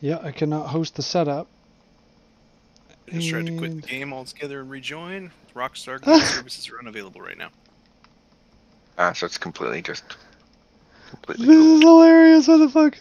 Yeah, I cannot host the setup. I just tried to quit the game altogether and rejoin. Rockstar game services are unavailable right now. Ah, so it's completely just completely. This is hilarious. What the fuck?